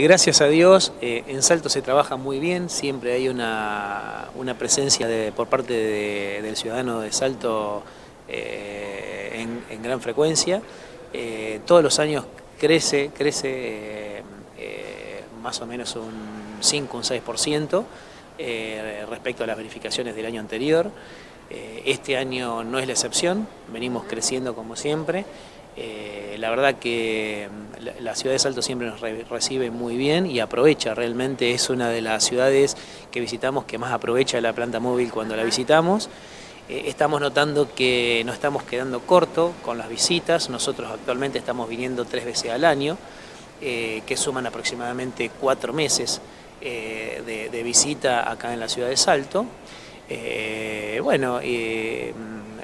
Gracias a Dios, eh, en Salto se trabaja muy bien, siempre hay una, presencia por parte del ciudadano de Salto eh, en, gran frecuencia. Eh, todos los años crece, crece más o menos un 5, un 6% respecto a las verificaciones del año anterior. este año no es la excepción, venimos creciendo como siempre. Eh, la verdad que mm, la, ciudad de Salto siempre nos recibe muy bien y aprovecha, realmente es una de las ciudades que visitamos que más aprovecha la planta móvil cuando la visitamos. Eh, estamos notando que nos estamos quedando corto con las visitas, nosotros actualmente estamos viniendo tres veces al año, eh, que suman aproximadamente cuatro meses de, de, visita acá en la ciudad de Salto. bueno,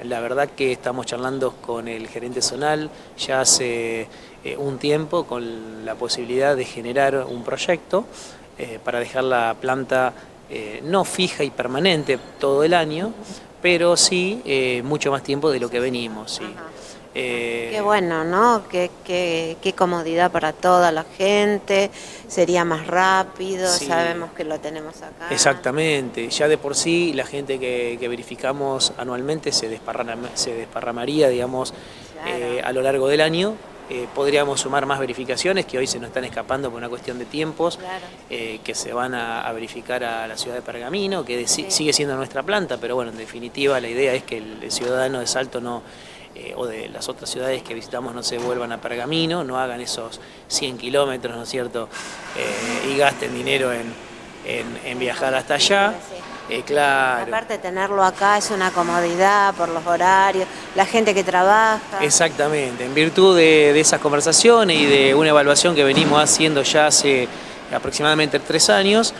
la verdad que estamos charlando con el gerente zonal ya hace eh, un tiempo con la posibilidad de generar un proyecto eh, para dejar la planta eh, no fija y permanente todo el año, pero sí mucho más tiempo de lo que venimos. Eh, qué bueno, ¿no? Qué, qué, comodidad para toda la gente, sería más rápido, sabemos que lo tenemos acá. Exactamente, ya de por sí la gente que, verificamos anualmente se, se desparramaría, digamos, eh, a lo largo del año. Eh, podríamos sumar más verificaciones que hoy se nos están escapando por una cuestión de tiempos, que se van a, verificar a la ciudad de Pergamino, que sigue siendo nuestra planta, pero bueno, en definitiva la idea es que el ciudadano de Salto no eh, o de las otras ciudades que visitamos no se vuelvan a Pergamino, no hagan esos 100 kilómetros, ¿no es cierto?, eh, y gasten dinero en, viajar hasta allá. Eh, claro. Aparte tenerlo acá es una comodidad por los horarios, la gente que trabaja. Exactamente, en virtud de, de esas conversaciones y de una evaluación que venimos haciendo ya hace aproximadamente tres años,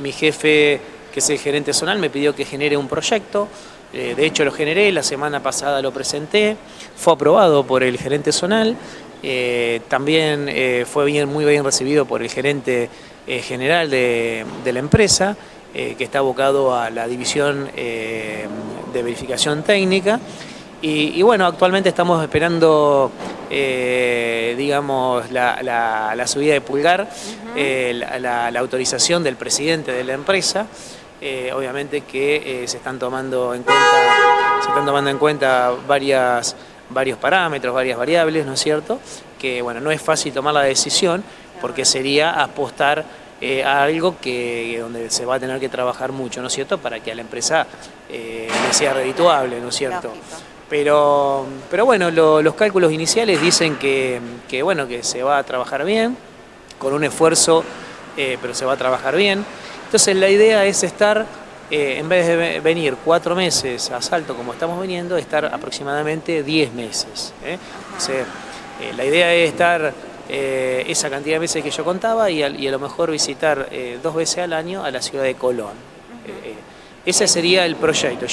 mi jefe, que es el gerente zonal, me pidió que genere un proyecto eh, de hecho lo generé, la semana pasada lo presenté, fue aprobado por el gerente zonal, eh, también eh, fue bien, muy bien recibido por el gerente general de, la empresa, que está abocado a la división de verificación técnica. Y, bueno, actualmente estamos esperando, digamos, la, subida de pulgar, la autorización del presidente de la empresa. Eh, obviamente que eh, se están tomando en cuenta, se están tomando en cuenta varias, varios parámetros, varias variables, ¿no es cierto? Que bueno, no es fácil tomar la decisión porque sería apostar eh, a algo que donde se va a tener que trabajar mucho, ¿no es cierto? Para que a la empresa le sea redituable, ¿no es cierto? Pero, pero bueno, los cálculos iniciales dicen que, que, bueno, que se va a trabajar bien, con un esfuerzo, pero se va a trabajar bien. Entonces la idea es estar, eh, en vez de venir cuatro meses a Salto como estamos viniendo, estar aproximadamente diez meses. ¿eh? Eh, la idea es estar esa cantidad de meses que yo contaba y a lo mejor visitar dos veces al año a la ciudad de Colón. ese sería el proyecto.